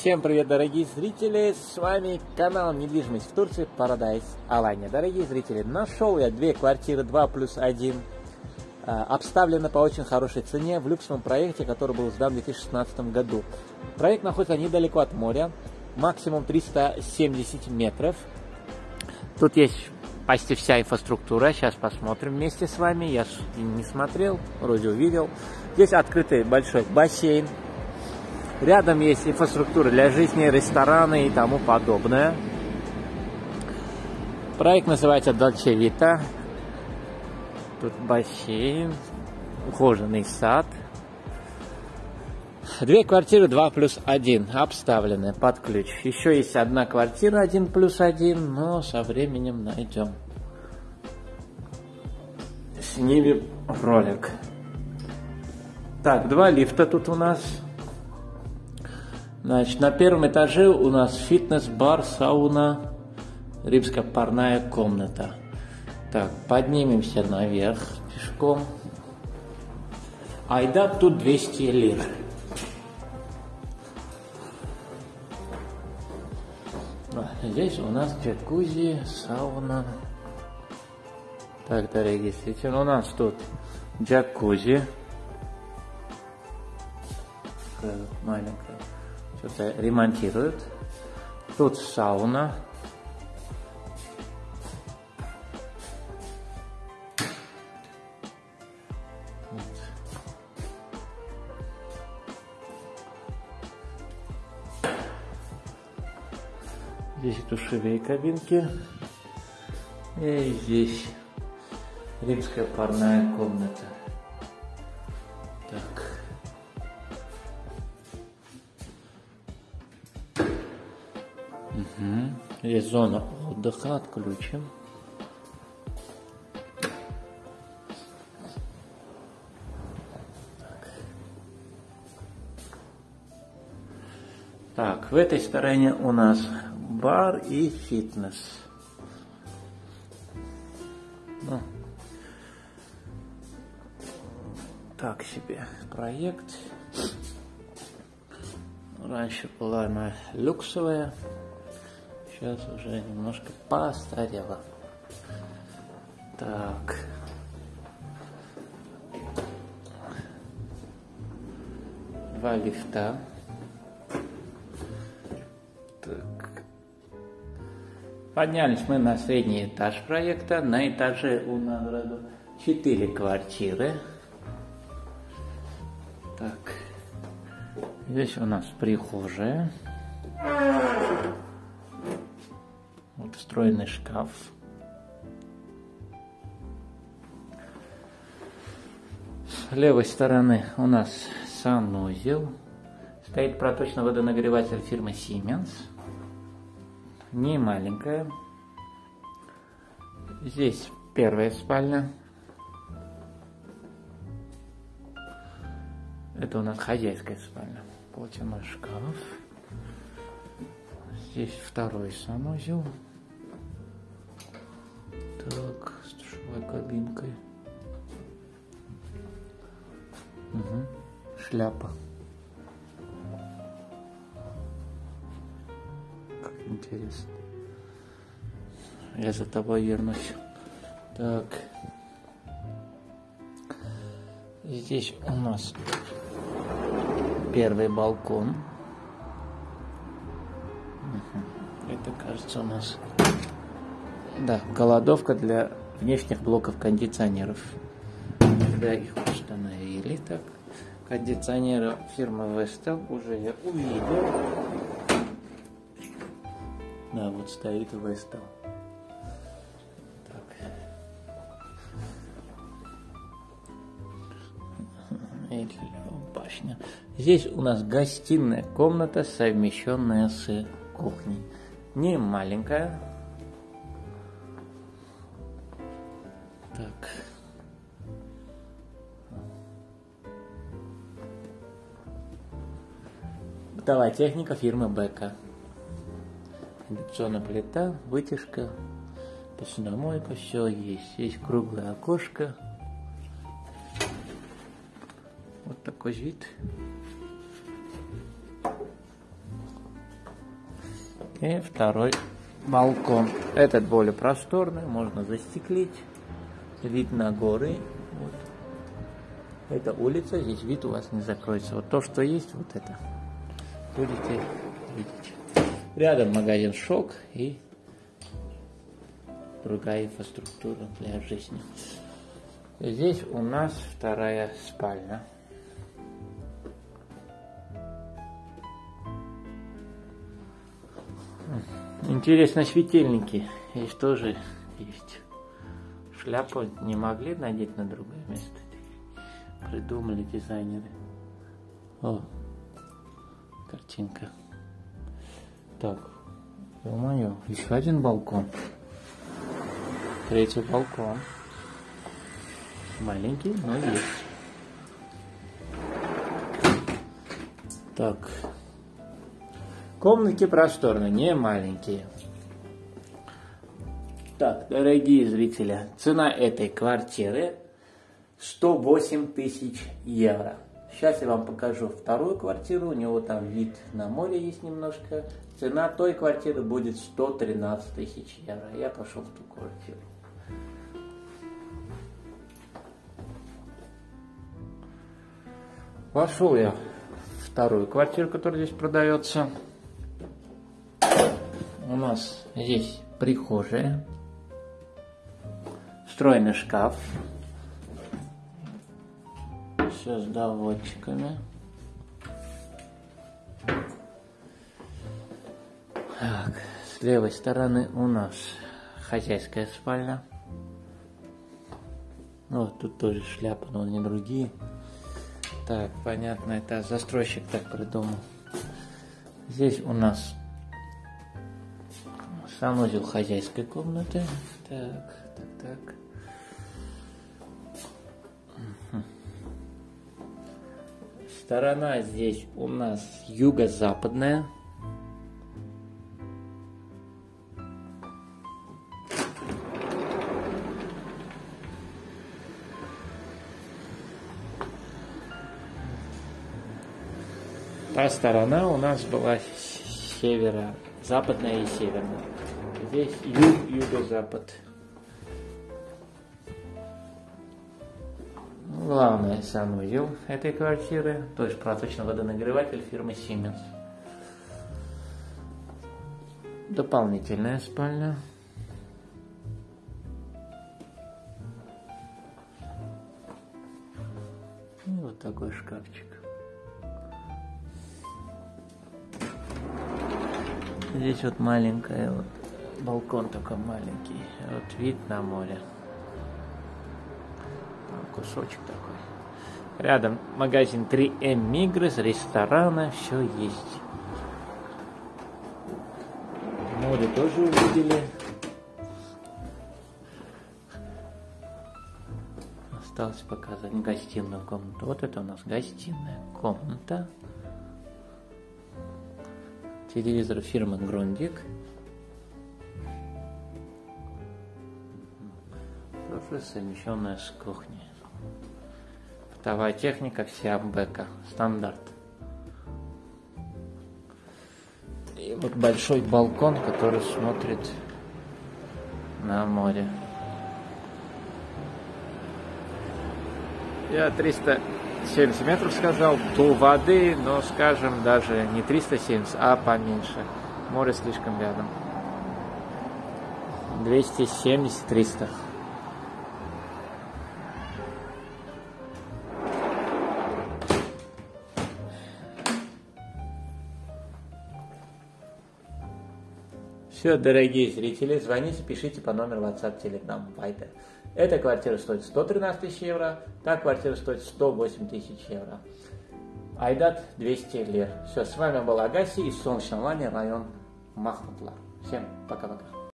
Всем привет, дорогие зрители! С вами канал «Недвижимость в Турции» Paradise Алания. Дорогие зрители, нашел я две квартиры 2 плюс 1, обставлены по очень хорошей цене в люксовом проекте, который был сдан в 2016 году. Проект находится недалеко от моря, максимум 370 метров. Тут есть почти вся инфраструктура. Сейчас посмотрим вместе с вами. Я не смотрел, вроде увидел. Здесь открытый большой бассейн. Рядом есть инфраструктура для жизни, рестораны и тому подобное. Проект называется Dolce Vita. Тут бассейн, ухоженный сад. Две квартиры 2 плюс 1 обставлены под ключ. Еще есть одна квартира 1 плюс 1, но со временем найдем. Снимем ролик. Так, два лифта тут у нас. Значит, на первом этаже у нас фитнес-бар, сауна, римская парная комната. Так, поднимемся наверх пешком. Айда тут 200 лир. Здесь у нас джакузи, сауна. Так, дорогие зрители, у нас тут джакузи. Маленькая. Что-то ремонтируют. Тут сауна. Здесь душевые кабинки. И здесь римская парная комната. Зона отдыха, отключим. Так, в этой стороне у нас бар и фитнес. Ну, так себе проект. Раньше была она люксовая, сейчас уже немножко постарела. Так. Два лифта. Поднялись мы на средний этаж проекта. На этаже у нас 4 квартиры. Так. Здесь у нас прихожая. Встроенный шкаф. С левой стороны у нас санузел. Стоит проточный водонагреватель фирмы Siemens не маленькая. Здесь первая спальня. Это у нас хозяйская спальня. Платяной шкаф. Здесь второй санузел. Шляпа. Интересно. Я за тобой вернусь. Так. Здесь у нас первый балкон. Это, кажется, у нас... Да, голодовка для внешних блоков кондиционеров. Когда их установили, так. Кондиционеры фирмы Vestel уже я увидел. Да, вот стоит. Так. башня. Здесь у нас гостиная комната, совмещенная с кухней. Не маленькая. Так. Бытовая техника фирмы Бека индукционная плита, вытяжка, посудомойка, все есть. Есть круглое окошко. Вот такой вид. И второй балкон. Этот более просторный, можно застеклить. Вид на горы. Вот. Это улица, здесь вид у вас не закроется. Вот то, что есть, вот это. Будете видеть. Рядом магазин Шок и другая инфраструктура для жизни. Здесь у нас вторая спальня. Интересно, светильники здесь тоже есть. Шляпу не могли надеть на другое место. Придумали дизайнеры. О, картинка. Так, ё-моё, еще один балкон. Третий балкон. Маленький, но есть. Так. Комнатки просторные, не маленькие. Так, дорогие зрители, цена этой квартиры 108 тысяч евро. Сейчас я вам покажу вторую квартиру, у него там вид на море есть немножко. Цена той квартиры будет 113 тысяч евро. Я пошел в ту квартиру. Вошел я в вторую квартиру, которая здесь продается. У нас здесь прихожая, встроенный шкаф, все с доводчиками. Так, с левой стороны у нас хозяйская спальня. Вот тут тоже шляпа, но не другие. Так, понятно, это застройщик так придумал. Здесь у нас санузел хозяйской комнаты. Так, так, так. Сторона здесь у нас юго-западная. Та сторона у нас была северо-западная и северная. Здесь юг, Главное санузел этой квартиры, то есть проточный водонагреватель фирмы Siemens. Дополнительная спальня. И вот такой шкафчик. Здесь вот маленькая, вот балкон только маленький. Вот вид на море. Кусочек такой. Рядом магазин 3M Мигрес, ресторана, все есть. Море тоже увидели. Осталось показать гостиную комнату. Вот это у нас гостиная комната телевизор фирмы Грондик. Тоже совмещенная с кухней. Бытовая техника вся бэка, стандарт. И вот большой балкон, который смотрит на море. Я 300 70 метров сказал, до воды, но, скажем, даже не 370, а поменьше. Море слишком рядом. 270-300. Все, дорогие зрители, звоните, пишите по номеру WhatsApp, Telegram, Viber. Эта квартира стоит 113 тысяч евро, та квартира стоит 108 тысяч евро. Айдат 200 лир. Все, с вами был Агаси из Солнечного район Махмутлар. Всем пока-пока.